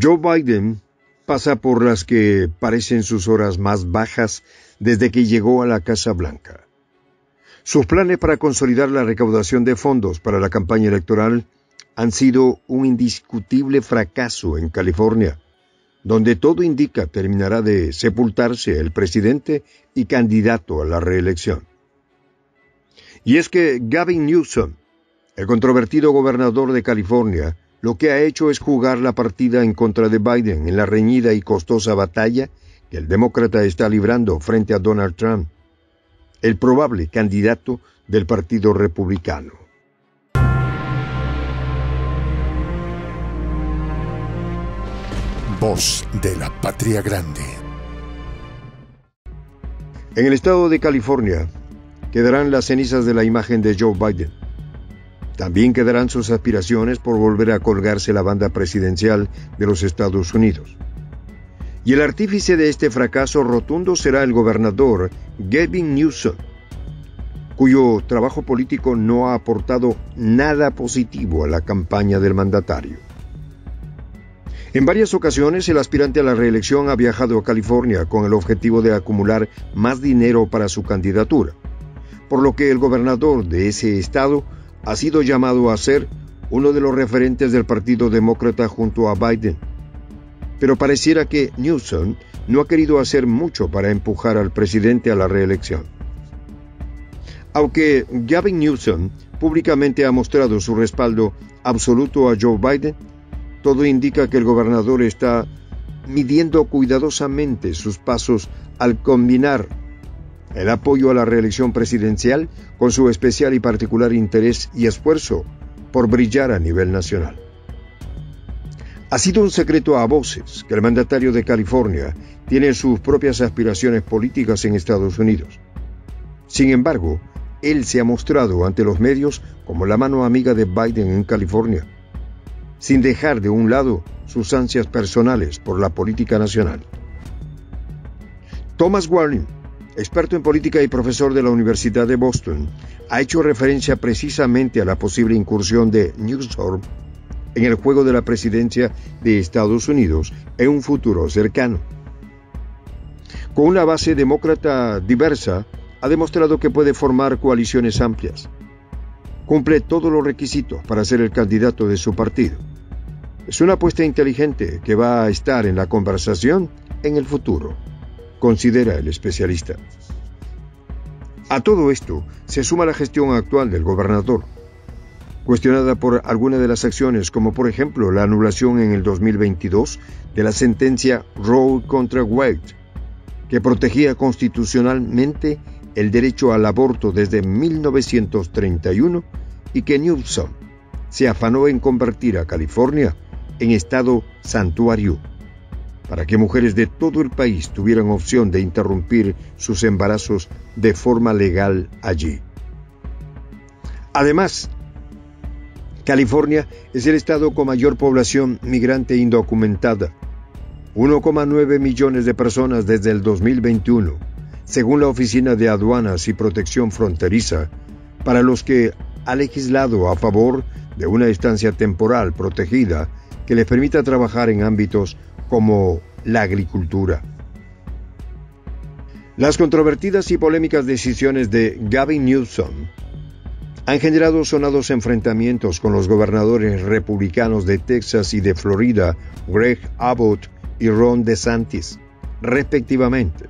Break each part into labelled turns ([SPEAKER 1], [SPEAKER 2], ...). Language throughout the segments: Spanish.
[SPEAKER 1] Joe Biden pasa por las que parecen sus horas más bajas desde que llegó a la Casa Blanca. Sus planes para consolidar la recaudación de fondos para la campaña electoral han sido un indiscutible fracaso en California, donde todo indica terminará de sepultarse el presidente y candidato a la reelección. Y es que Gavin Newsom, el controvertido gobernador de California, lo que ha hecho es jugar la partida en contra de Biden en la reñida y costosa batalla que el demócrata está librando frente a Donald Trump, el probable candidato del Partido Republicano.
[SPEAKER 2] Voz de la Patria Grande.
[SPEAKER 1] En el estado de California quedarán las cenizas de la imagen de Joe Biden también quedarán sus aspiraciones por volver a colgarse la banda presidencial de los Estados Unidos. Y el artífice de este fracaso rotundo será el gobernador Gavin Newsom, cuyo trabajo político no ha aportado nada positivo a la campaña del mandatario. En varias ocasiones el aspirante a la reelección ha viajado a California con el objetivo de acumular más dinero para su candidatura, por lo que el gobernador de ese estado ha sido llamado a ser uno de los referentes del Partido Demócrata junto a Biden. Pero pareciera que Newsom no ha querido hacer mucho para empujar al presidente a la reelección. Aunque Gavin Newsom públicamente ha mostrado su respaldo absoluto a Joe Biden, todo indica que el gobernador está midiendo cuidadosamente sus pasos al combinar el apoyo a la reelección presidencial con su especial y particular interés y esfuerzo por brillar a nivel nacional. Ha sido un secreto a voces que el mandatario de California tiene sus propias aspiraciones políticas en Estados Unidos. Sin embargo, él se ha mostrado ante los medios como la mano amiga de Biden en California, sin dejar de un lado sus ansias personales por la política nacional. Thomas Warren experto en política y profesor de la Universidad de Boston, ha hecho referencia precisamente a la posible incursión de Newsom en el juego de la presidencia de Estados Unidos en un futuro cercano. Con una base demócrata diversa, ha demostrado que puede formar coaliciones amplias. Cumple todos los requisitos para ser el candidato de su partido. Es una apuesta inteligente que va a estar en la conversación en el futuro considera el especialista. A todo esto se suma la gestión actual del gobernador, cuestionada por algunas de las acciones, como por ejemplo la anulación en el 2022 de la sentencia Roe contra Wade, que protegía constitucionalmente el derecho al aborto desde 1931 y que Newsom se afanó en convertir a California en estado santuario para que mujeres de todo el país tuvieran opción de interrumpir sus embarazos de forma legal allí. Además, California es el estado con mayor población migrante indocumentada, 1,9 millones de personas desde el 2021, según la Oficina de Aduanas y Protección Fronteriza, para los que ha legislado a favor de una estancia temporal protegida que les permita trabajar en ámbitos como la agricultura. Las controvertidas y polémicas decisiones de Gavin Newsom han generado sonados enfrentamientos con los gobernadores republicanos de Texas y de Florida, Greg Abbott y Ron DeSantis, respectivamente,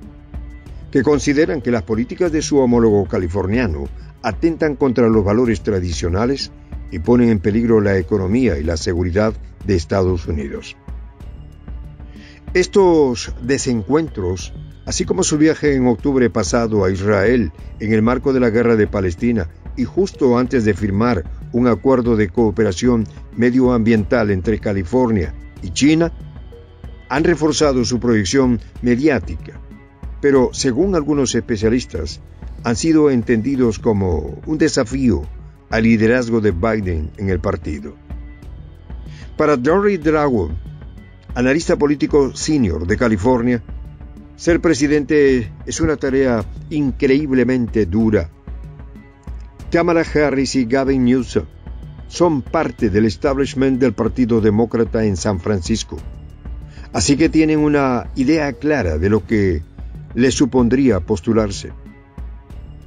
[SPEAKER 1] que consideran que las políticas de su homólogo californiano atentan contra los valores tradicionales y ponen en peligro la economía y la seguridad de Estados Unidos. Estos desencuentros, así como su viaje en octubre pasado a Israel en el marco de la guerra de Palestina y justo antes de firmar un acuerdo de cooperación medioambiental entre California y China, han reforzado su proyección mediática, pero según algunos especialistas, han sido entendidos como un desafío al liderazgo de Biden en el partido. Para Dory Dragon, analista político senior de California, ser presidente es una tarea increíblemente dura. Kamala Harris y Gavin Newsom son parte del establishment del Partido Demócrata en San Francisco, Así que tienen una idea clara de lo que les supondría postularse.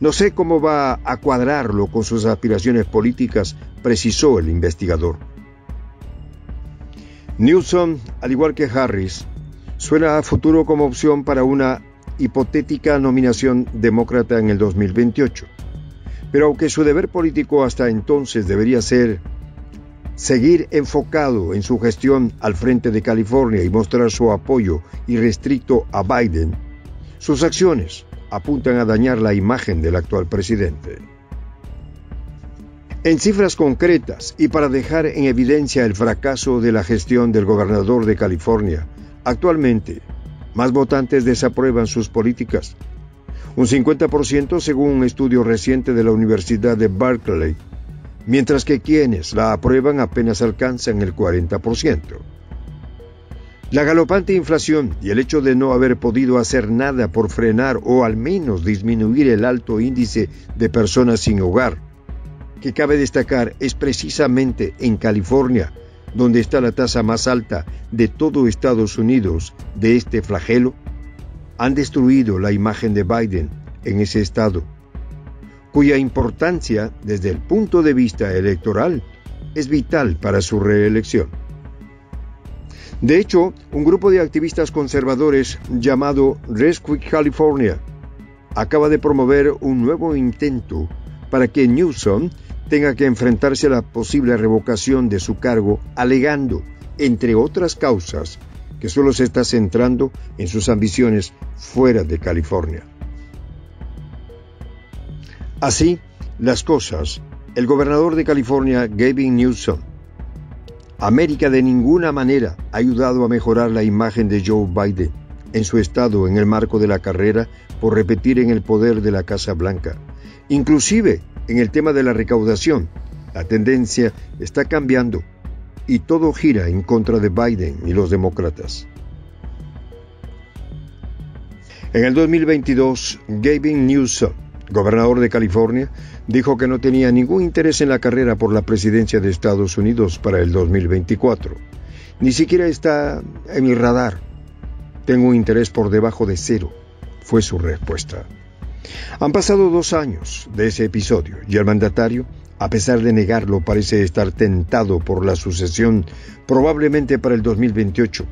[SPEAKER 1] No sé cómo va a cuadrarlo con sus aspiraciones políticas, precisó el investigador. Newsom, al igual que Harris, suena a futuro como opción para una hipotética nominación demócrata en el 2028. Pero aunque su deber político hasta entonces debería ser seguir enfocado en su gestión al frente de California y mostrar su apoyo irrestricto a Biden, sus acciones apuntan a dañar la imagen del actual presidente. En cifras concretas y para dejar en evidencia el fracaso de la gestión del gobernador de California, actualmente más votantes desaprueban sus políticas. Un 50% según un estudio reciente de la Universidad de Berkeley, mientras que quienes la aprueban apenas alcanzan el 40%. La galopante inflación y el hecho de no haber podido hacer nada por frenar o al menos disminuir el alto índice de personas sin hogar que cabe destacar es precisamente en California, donde está la tasa más alta de todo Estados Unidos de este flagelo, han destruido la imagen de Biden en ese estado, cuya importancia desde el punto de vista electoral es vital para su reelección. De hecho, un grupo de activistas conservadores llamado Rescue California acaba de promover un nuevo intento para que Newsom tenga que enfrentarse a la posible revocación de su cargo, alegando, entre otras causas, que solo se está centrando en sus ambiciones fuera de California. Así, las cosas, el gobernador de California, Gavin Newsom, América de ninguna manera ha ayudado a mejorar la imagen de Joe Biden en su estado en el marco de la carrera por repetir en el poder de la Casa Blanca. Inclusive en el tema de la recaudación, la tendencia está cambiando y todo gira en contra de Biden y los demócratas. En el 2022, Gavin Newsom, gobernador de California, dijo que no tenía ningún interés en la carrera por la presidencia de Estados Unidos para el 2024. Ni siquiera está en mi radar. Tengo un interés por debajo de cero, fue su respuesta. Han pasado dos años de ese episodio y el mandatario, a pesar de negarlo, parece estar tentado por la sucesión probablemente para el 2028.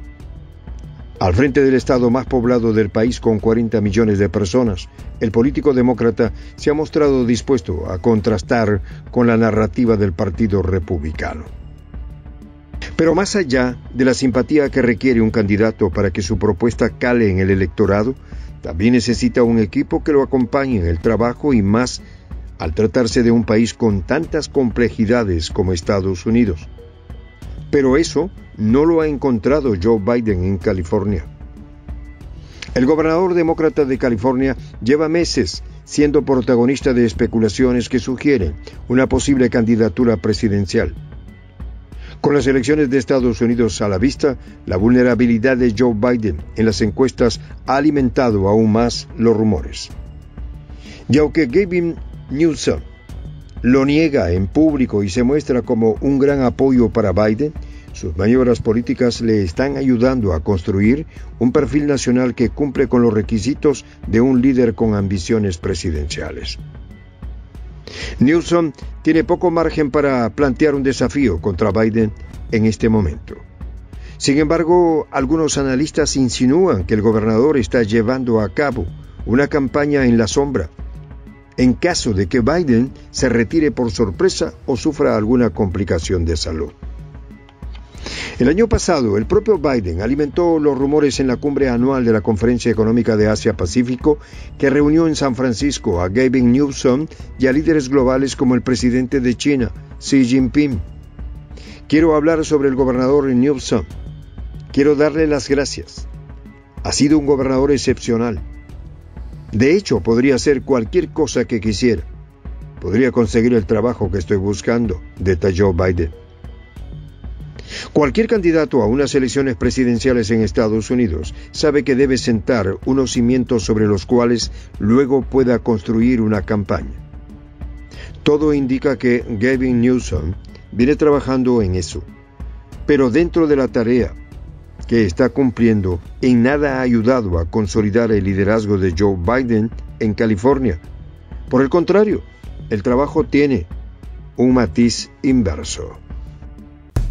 [SPEAKER 1] Al frente del estado más poblado del país con 40 millones de personas, el político demócrata se ha mostrado dispuesto a contrastar con la narrativa del Partido Republicano. Pero más allá de la simpatía que requiere un candidato para que su propuesta cale en el electorado, también necesita un equipo que lo acompañe en el trabajo y más al tratarse de un país con tantas complejidades como Estados Unidos. Pero eso no lo ha encontrado Joe Biden en California. El gobernador demócrata de California lleva meses siendo protagonista de especulaciones que sugieren una posible candidatura presidencial. Con las elecciones de Estados Unidos a la vista, la vulnerabilidad de Joe Biden en las encuestas ha alimentado aún más los rumores. Y aunque Gavin Newsom lo niega en público y se muestra como un gran apoyo para Biden, sus maniobras políticas le están ayudando a construir un perfil nacional que cumple con los requisitos de un líder con ambiciones presidenciales. Newsom tiene poco margen para plantear un desafío contra Biden en este momento. Sin embargo, algunos analistas insinúan que el gobernador está llevando a cabo una campaña en la sombra en caso de que Biden se retire por sorpresa o sufra alguna complicación de salud. El año pasado, el propio Biden alimentó los rumores en la cumbre anual de la Conferencia Económica de Asia-Pacífico, que reunió en San Francisco a Gavin Newsom y a líderes globales como el presidente de China, Xi Jinping. Quiero hablar sobre el gobernador Newsom. Quiero darle las gracias. Ha sido un gobernador excepcional. De hecho, podría hacer cualquier cosa que quisiera. Podría conseguir el trabajo que estoy buscando, detalló Biden. Cualquier candidato a unas elecciones presidenciales en Estados Unidos sabe que debe sentar unos cimientos sobre los cuales luego pueda construir una campaña. Todo indica que Gavin Newsom viene trabajando en eso. Pero dentro de la tarea, que está cumpliendo en nada ha ayudado a consolidar el liderazgo de Joe Biden en California. Por el contrario, el trabajo tiene un matiz inverso.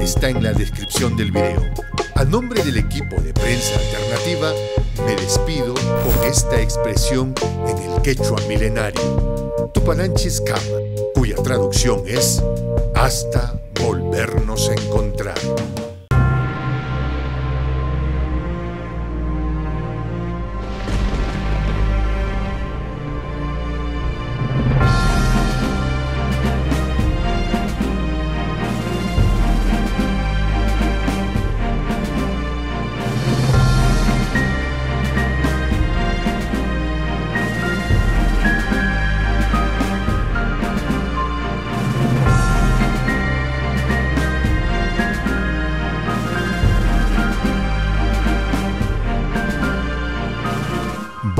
[SPEAKER 2] está en la descripción del video. A nombre del equipo de prensa alternativa, me despido con esta expresión en el quechua milenario, Tupananchis Kama, cuya traducción es hasta volvernos a encontrar.